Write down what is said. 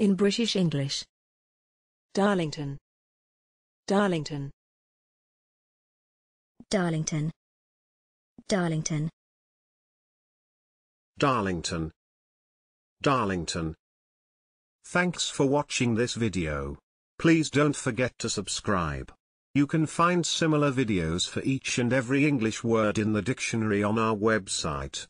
In British English. Darlington. Darlington. Darlington. Darlington. Darlington. Darlington. Thanks for watching this video. Please don't forget to subscribe. You can find similar videos for each and every English word in the dictionary on our website.